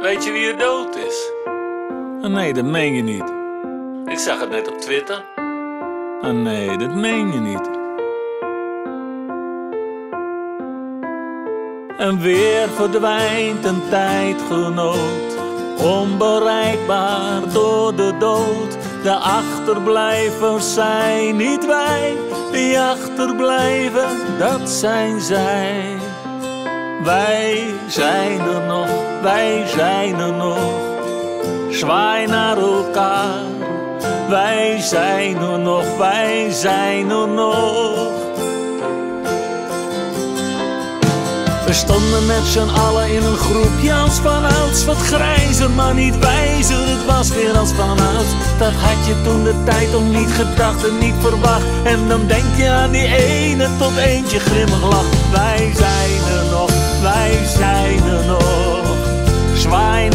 Weet je wie er dood is? Ah, nee, dat meen je niet. Ik zag het net op Twitter. Ah, nee, dat meen je niet. En weer verdwijnt een tijdgenoot, onbereikbaar door de dood. De achterblijvers zijn niet wij, die achterblijven, dat zijn zij. Wij zijn er nog, wij zijn er nog. Zwaai naar elkaar. Wij zijn er nog, wij zijn er nog. We stonden met z'n allen in een groepje als vanouds Wat grijzer, maar niet wijzer, het was weer als vanouds Dat had je toen de tijd om niet gedacht en niet verwacht En dan denk je aan die ene tot eentje grimmig lacht Wij zijn er nog, wij zijn er nog Zwaai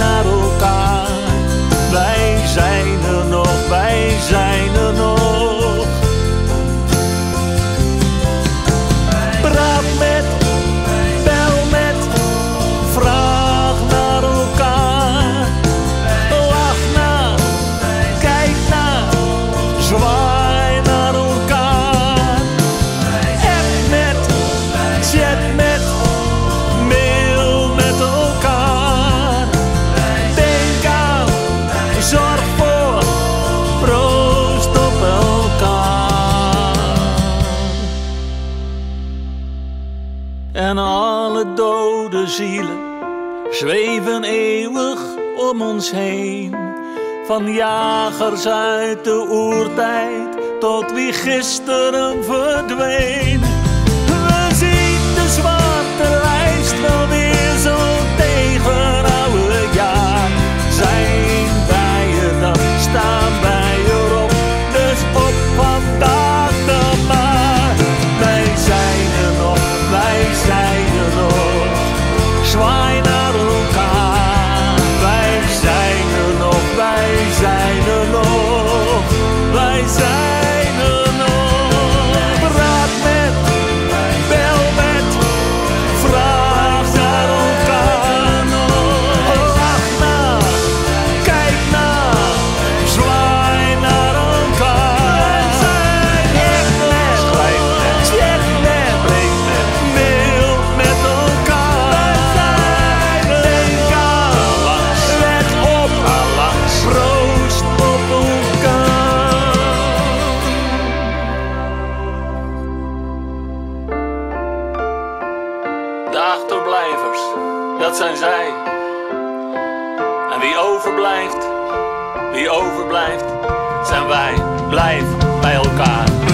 En alle dode zielen zweven eeuwig om ons heen. Van jagers uit de oertijd tot wie gisteren verdween. Dat zijn zij. En wie overblijft, wie overblijft, zijn wij. Blijf bij elkaar.